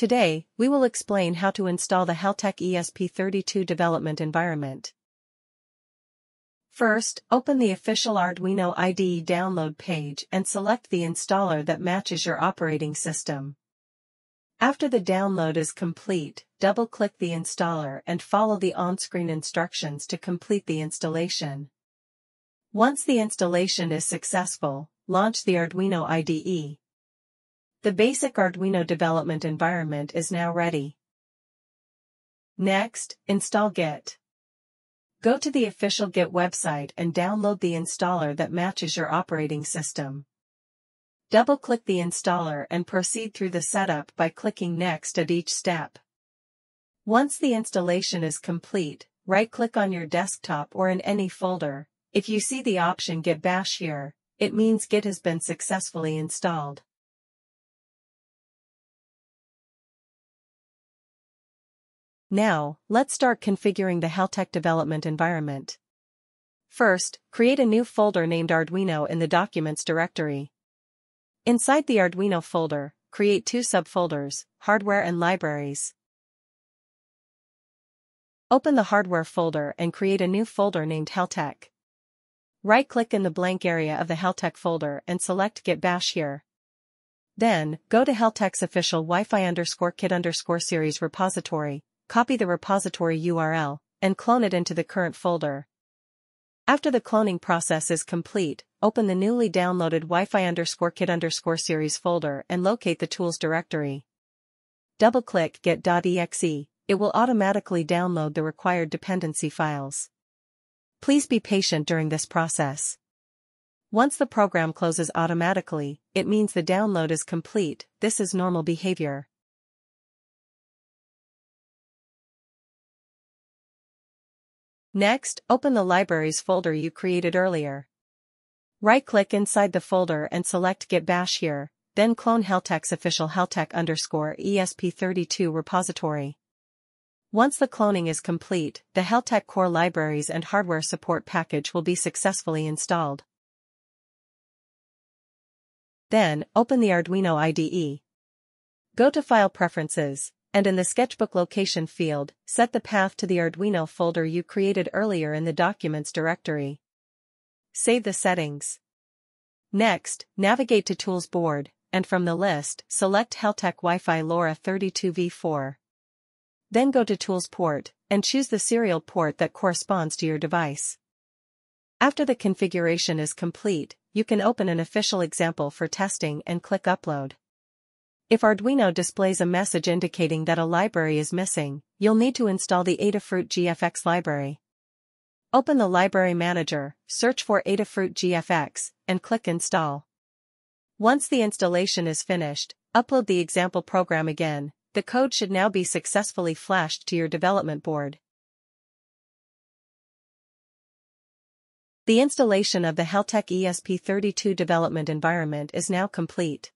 Today, we will explain how to install the Heltec ESP32 development environment. First, open the official Arduino IDE download page and select the installer that matches your operating system. After the download is complete, double-click the installer and follow the on-screen instructions to complete the installation. Once the installation is successful, launch the Arduino IDE. The basic Arduino development environment is now ready. Next, install Git. Go to the official Git website and download the installer that matches your operating system. Double-click the installer and proceed through the setup by clicking Next at each step. Once the installation is complete, right-click on your desktop or in any folder. If you see the option Git Bash here, it means Git has been successfully installed. Now, let's start configuring the Heltec development environment. First, create a new folder named Arduino in the Documents directory. Inside the Arduino folder, create two subfolders, Hardware and Libraries. Open the Hardware folder and create a new folder named Heltec. Right-click in the blank area of the Heltec folder and select Git Bash here. Then, go to Heltec's official Wi-Fi underscore kit underscore series repository, copy the repository URL, and clone it into the current folder. After the cloning process is complete, open the newly downloaded Wi-Fi underscore kit underscore series folder and locate the tools directory. Double-click get.exe, it will automatically download the required dependency files. Please be patient during this process. Once the program closes automatically, it means the download is complete, this is normal behavior. Next, open the Libraries folder you created earlier. Right-click inside the folder and select Git Bash here, then clone Heltec's official Heltec underscore ESP32 repository. Once the cloning is complete, the Heltec core libraries and hardware support package will be successfully installed. Then, open the Arduino IDE. Go to File Preferences, and in the Sketchbook Location field, set the path to the Arduino folder you created earlier in the Documents directory. Save the settings. Next, navigate to Tools board, and from the list, select Heltec Wi-Fi LoRa 32v4. Then go to Tools port, and choose the serial port that corresponds to your device. After the configuration is complete, you can open an official example for testing and click Upload. If Arduino displays a message indicating that a library is missing, you'll need to install the Adafruit GFX library. Open the Library Manager, search for Adafruit GFX, and click Install. Once the installation is finished, upload the example program again, the code should now be successfully flashed to your development board. The installation of the Heltec ESP32 development environment is now complete.